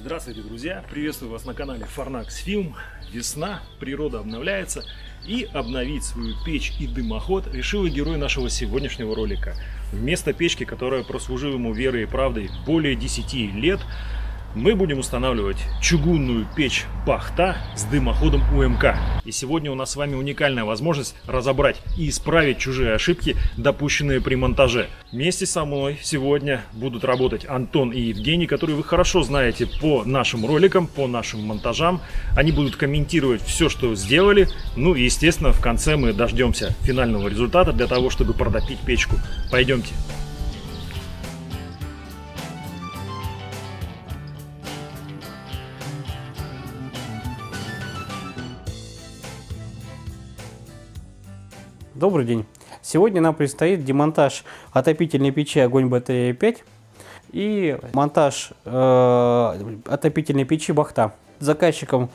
Здравствуйте, друзья! Приветствую вас на канале Farnax Film. Весна, природа обновляется и обновить свою печь и дымоход решил и герой нашего сегодняшнего ролика. Вместо печки, которая прослужила ему верой и правдой более 10 лет, мы будем устанавливать чугунную печь Бахта с дымоходом УМК. И сегодня у нас с вами уникальная возможность разобрать и исправить чужие ошибки, допущенные при монтаже. Вместе со мной сегодня будут работать Антон и Евгений, которые вы хорошо знаете по нашим роликам, по нашим монтажам. Они будут комментировать все, что сделали. Ну и, естественно, в конце мы дождемся финального результата для того, чтобы продопить печку. Пойдемте. Добрый день! Сегодня нам предстоит демонтаж отопительной печи «Огонь батарея 5» и монтаж э, отопительной печи «Бахта». Заказчиком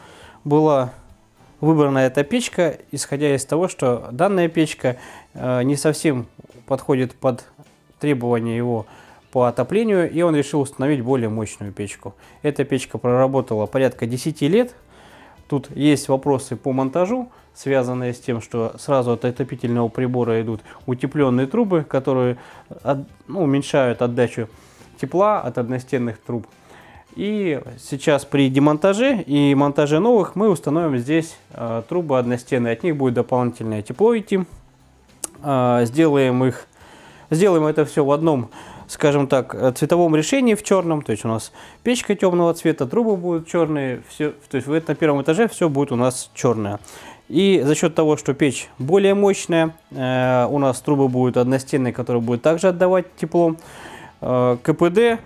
была выбрана эта печка, исходя из того, что данная печка э, не совсем подходит под требования его по отоплению, и он решил установить более мощную печку. Эта печка проработала порядка 10 лет. Тут есть вопросы по монтажу, связанные с тем, что сразу от отопительного прибора идут утепленные трубы, которые от, ну, уменьшают отдачу тепла от одностенных труб. И сейчас при демонтаже и монтаже новых мы установим здесь э, трубы одностенные, от них будет дополнительное тепло идти. Э, сделаем их, сделаем это все в одном, скажем так, цветовом решении в черном, то есть у нас печка темного цвета, трубы будут черные, все, то есть на первом этаже все будет у нас черное. И за счет того, что печь более мощная, э, у нас трубы будут одностенные, которые будут также отдавать тепло. Э, КПД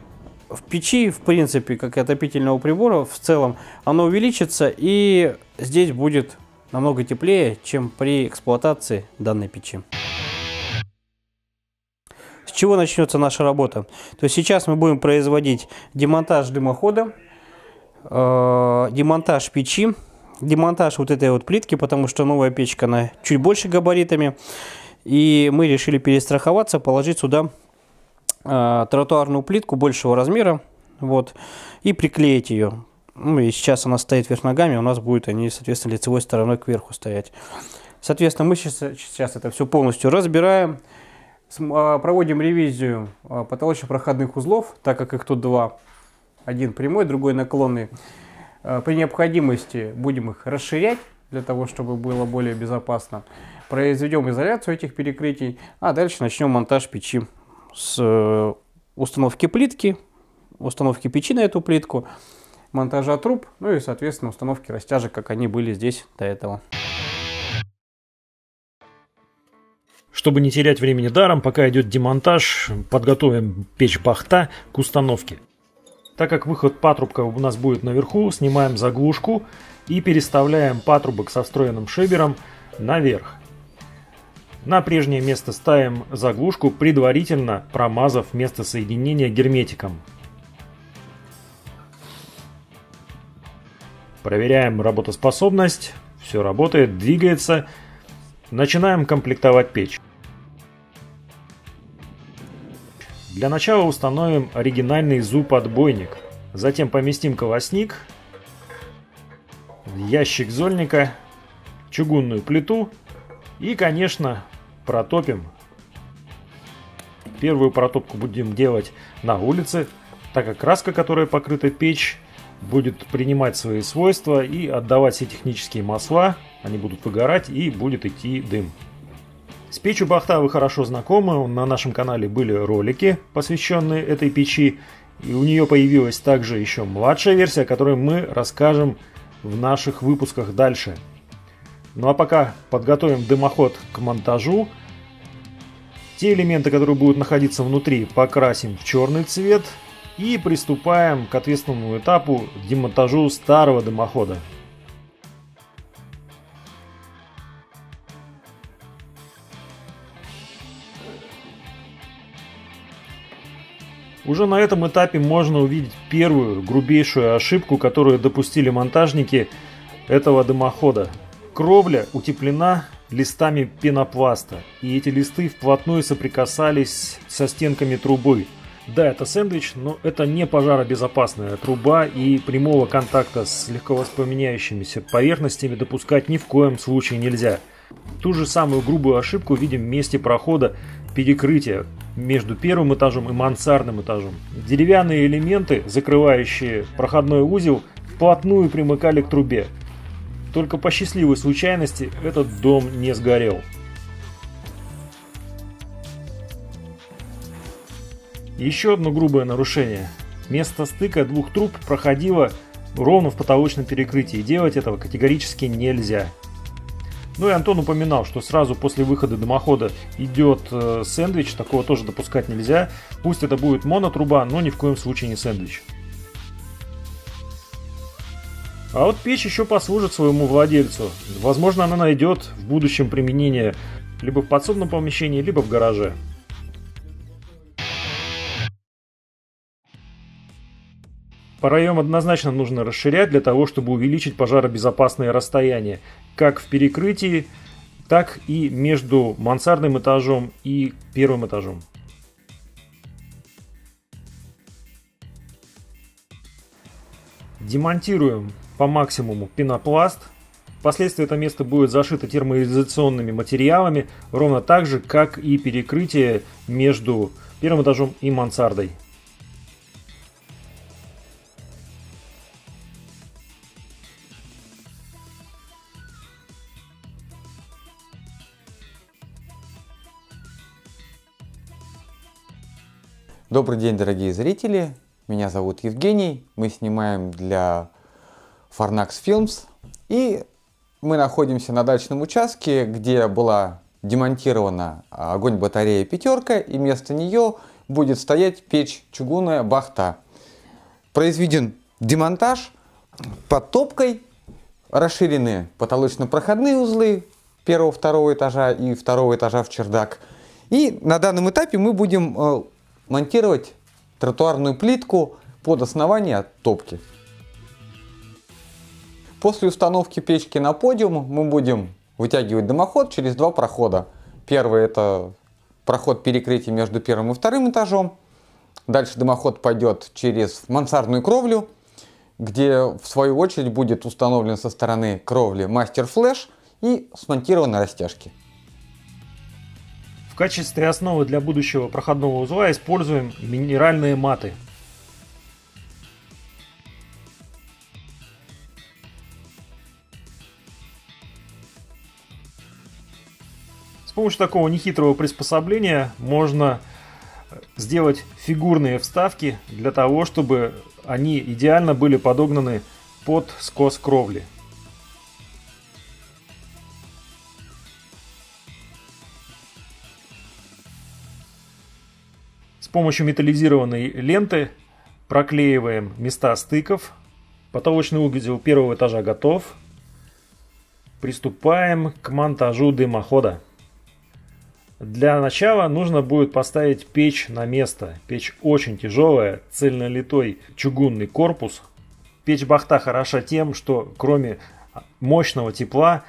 в печи, в принципе, как и отопительного прибора, в целом, оно увеличится и здесь будет намного теплее, чем при эксплуатации данной печи. С чего начнется наша работа? То есть сейчас мы будем производить демонтаж дымохода, э, демонтаж печи, демонтаж вот этой вот плитки, потому что новая печка, она чуть больше габаритами. И мы решили перестраховаться, положить сюда э, тротуарную плитку большего размера, вот, и приклеить ее. Ну и сейчас она стоит вверх ногами, у нас будет они, соответственно, лицевой стороной кверху стоять. Соответственно, мы сейчас, сейчас это все полностью разбираем, а, проводим ревизию а, потолочно-проходных узлов, так как их тут два. Один прямой, другой наклонный. Э, при необходимости будем их расширять, для того, чтобы было более безопасно. Произведем изоляцию этих перекрытий, а дальше начнем монтаж печи с э, установки плитки, установки печи на эту плитку, монтажа труб, ну и, соответственно, установки растяжек, как они были здесь до этого. Чтобы не терять времени даром, пока идет демонтаж, подготовим печь бахта к установке. Так как выход патрубка у нас будет наверху, снимаем заглушку и переставляем патрубок со встроенным шибером наверх. На прежнее место ставим заглушку, предварительно промазав место соединения герметиком. Проверяем работоспособность. Все работает, двигается. Начинаем комплектовать печь. Для начала установим оригинальный зуб-отбойник. Затем поместим колосник, ящик зольника, чугунную плиту и, конечно, протопим. Первую протопку будем делать на улице, так как краска, которая покрыта печь, будет принимать свои свойства и отдавать все технические масла, они будут выгорать и будет идти дым. С печью Бахта вы хорошо знакомы, на нашем канале были ролики, посвященные этой печи, и у нее появилась также еще младшая версия, о которой мы расскажем в наших выпусках дальше. Ну а пока подготовим дымоход к монтажу. Те элементы, которые будут находиться внутри, покрасим в черный цвет и приступаем к ответственному этапу демонтажу старого дымохода. Уже на этом этапе можно увидеть первую грубейшую ошибку, которую допустили монтажники этого дымохода. Кровля утеплена листами пенопласта, и эти листы вплотную соприкасались со стенками трубы. Да, это сэндвич, но это не пожаробезопасная труба и прямого контакта с легко воспламеняющимися поверхностями допускать ни в коем случае нельзя. Ту же самую грубую ошибку видим в месте прохода перекрытия между первым этажом и мансардным этажом. Деревянные элементы, закрывающие проходной узел, вплотную примыкали к трубе. Только по счастливой случайности этот дом не сгорел. Еще одно грубое нарушение. Место стыка двух труб проходило ровно в потолочном перекрытии. Делать этого категорически нельзя. Ну и Антон упоминал, что сразу после выхода дымохода идет э, сэндвич, такого тоже допускать нельзя. Пусть это будет монотруба, но ни в коем случае не сэндвич. А вот печь еще послужит своему владельцу. Возможно, она найдет в будущем применение либо в подсобном помещении, либо в гараже. Проем однозначно нужно расширять для того, чтобы увеличить пожаробезопасное расстояние, как в перекрытии, так и между мансардным этажом и первым этажом. Демонтируем по максимуму пенопласт. Впоследствии это место будет зашито термоизоляционными материалами, ровно так же, как и перекрытие между первым этажом и мансардой. Добрый день, дорогие зрители! Меня зовут Евгений. Мы снимаем для Farnax Films. И мы находимся на дачном участке, где была демонтирована огонь батарея пятерка, и вместо нее будет стоять печь чугунная бахта. Произведен демонтаж под топкой, расширены потолочно-проходные узлы первого-второго этажа и второго этажа в чердак. И на данном этапе мы будем э, монтировать тротуарную плитку под основание топки. После установки печки на подиум мы будем вытягивать дымоход через два прохода. Первый это проход перекрытия между первым и вторым этажом. Дальше дымоход пойдет через мансардную кровлю, где в свою очередь будет установлен со стороны кровли мастер флеш и смонтированы растяжки качестве основы для будущего проходного узла используем минеральные маты. С помощью такого нехитрого приспособления можно сделать фигурные вставки для того, чтобы они идеально были подогнаны под скос кровли. С помощью металлизированной ленты проклеиваем места стыков. Потолочный угол первого этажа готов. Приступаем к монтажу дымохода. Для начала нужно будет поставить печь на место. Печь очень тяжелая, цельнолитой чугунный корпус. Печь бахта хороша тем, что кроме мощного тепла,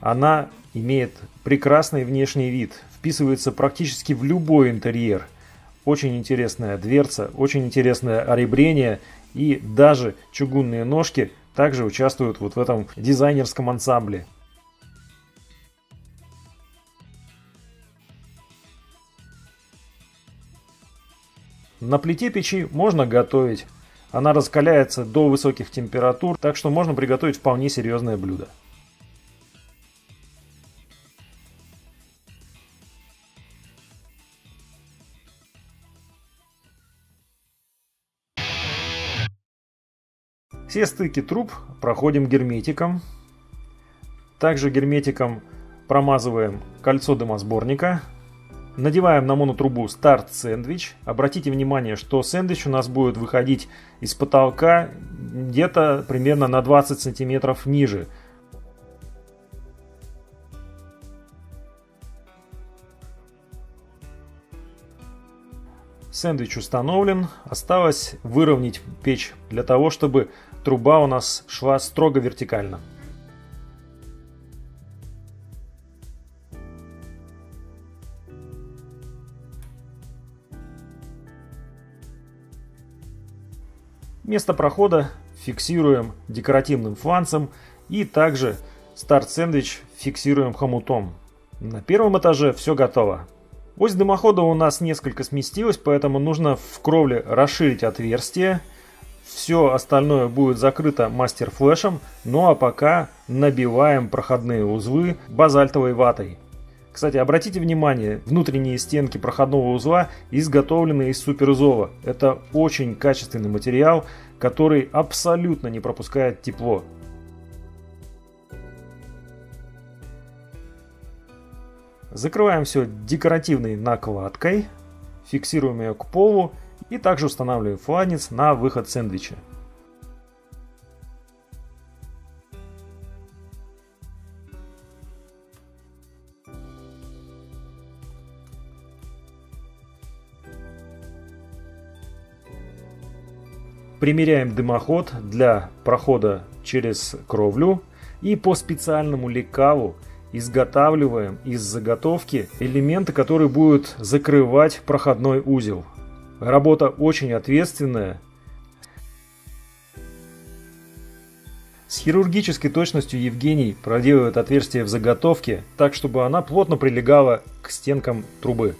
она имеет прекрасный внешний вид, вписывается практически в любой интерьер – очень интересная дверца, очень интересное оребрение и даже чугунные ножки также участвуют вот в этом дизайнерском ансамбле. На плите печи можно готовить. Она раскаляется до высоких температур, так что можно приготовить вполне серьезное блюдо. Все стыки труб проходим герметиком. Также герметиком промазываем кольцо дымосборника. Надеваем на монотрубу старт сэндвич. Обратите внимание, что сэндвич у нас будет выходить из потолка где-то примерно на 20 сантиметров ниже. Сэндвич установлен. Осталось выровнять печь для того, чтобы труба у нас шла строго вертикально. Место прохода фиксируем декоративным фланцем и также старт-сэндвич фиксируем хомутом. На первом этаже все готово. Ось дымохода у нас несколько сместилась, поэтому нужно в кровле расширить отверстие. Все остальное будет закрыто мастер-флешем, ну а пока набиваем проходные узлы базальтовой ватой. Кстати, обратите внимание, внутренние стенки проходного узла изготовлены из суперзова. Это очень качественный материал, который абсолютно не пропускает тепло. Закрываем все декоративной накладкой, фиксируем ее к полу и также устанавливаем фланец на выход сэндвича. Примеряем дымоход для прохода через кровлю и по специальному лекалу изготавливаем из заготовки элементы, которые будут закрывать проходной узел. Работа очень ответственная. С хирургической точностью Евгений проделывает отверстие в заготовке, так чтобы она плотно прилегала к стенкам трубы.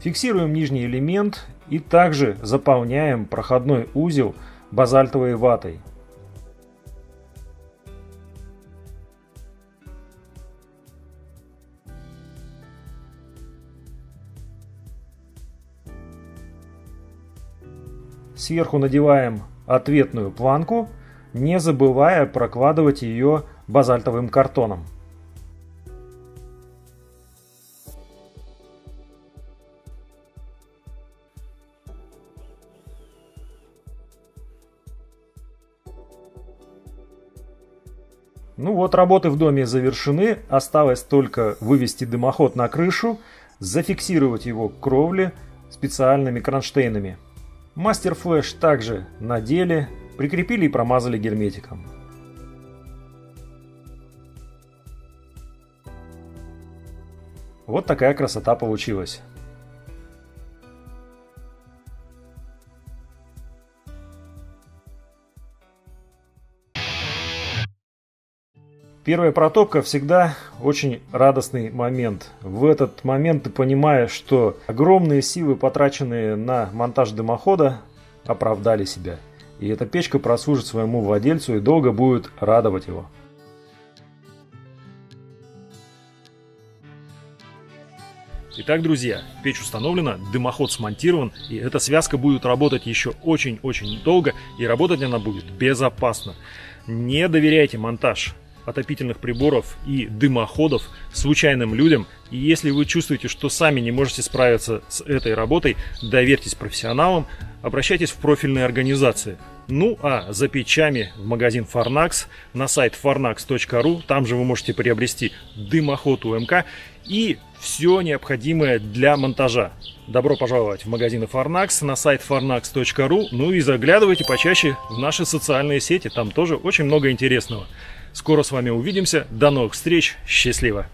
Фиксируем нижний элемент и также заполняем проходной узел базальтовой ватой. Сверху надеваем ответную планку, не забывая прокладывать ее базальтовым картоном. Ну вот, работы в доме завершены. Осталось только вывести дымоход на крышу, зафиксировать его к кровле специальными кронштейнами. Мастер флеш также надели, прикрепили и промазали герметиком. Вот такая красота получилась. Первая протопка всегда очень радостный момент. В этот момент ты понимаешь, что огромные силы, потраченные на монтаж дымохода, оправдали себя. И эта печка прослужит своему владельцу и долго будет радовать его. Итак, друзья, печь установлена, дымоход смонтирован, и эта связка будет работать еще очень-очень долго, и работать она будет безопасно. Не доверяйте монтаж отопительных приборов и дымоходов случайным людям. И если вы чувствуете, что сами не можете справиться с этой работой, доверьтесь профессионалам, обращайтесь в профильные организации. Ну а за печами в магазин Farnax на сайт farnax.ru, там же вы можете приобрести дымоход УМК и все необходимое для монтажа. Добро пожаловать в магазины Farnax на сайт farnax.ru, ну и заглядывайте почаще в наши социальные сети, там тоже очень много интересного. Скоро с вами увидимся. До новых встреч. Счастливо.